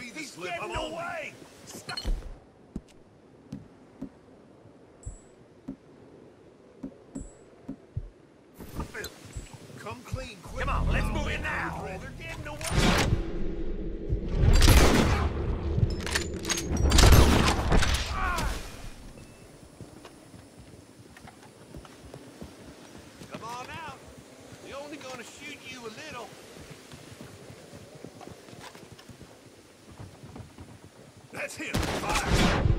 Me the He's slip. I'm on. away! Stop! Come clean, quick. Come on, let's Oh, move in now! Fred. They're getting away! That's him. Fire.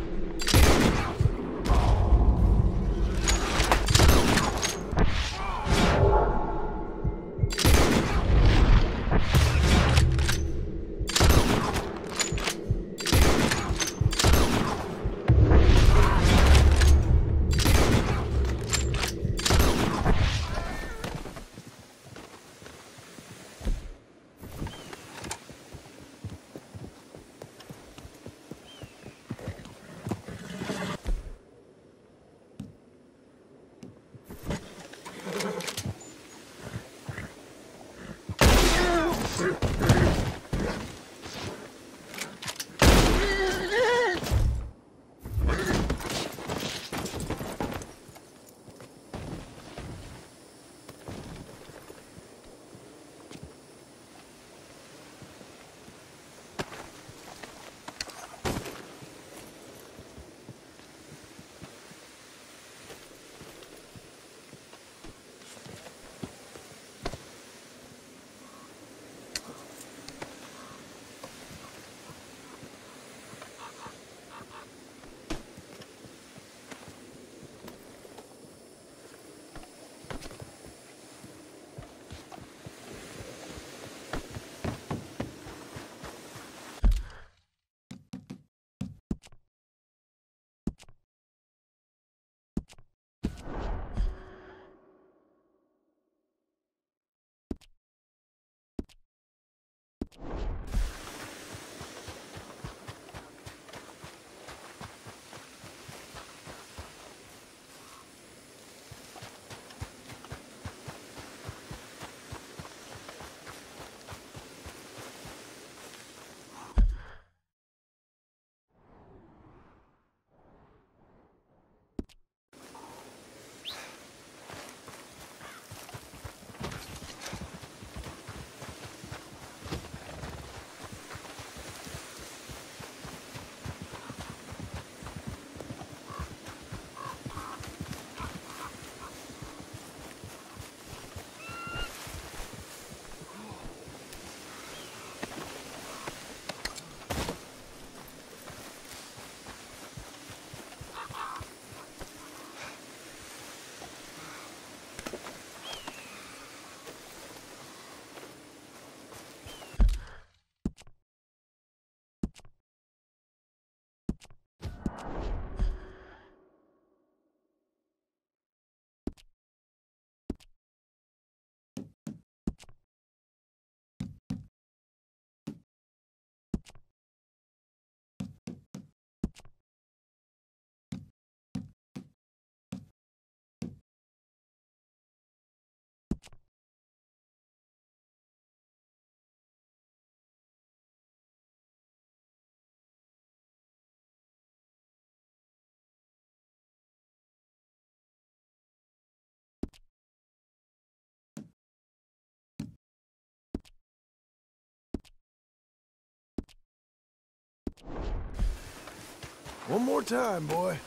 One more time, boy.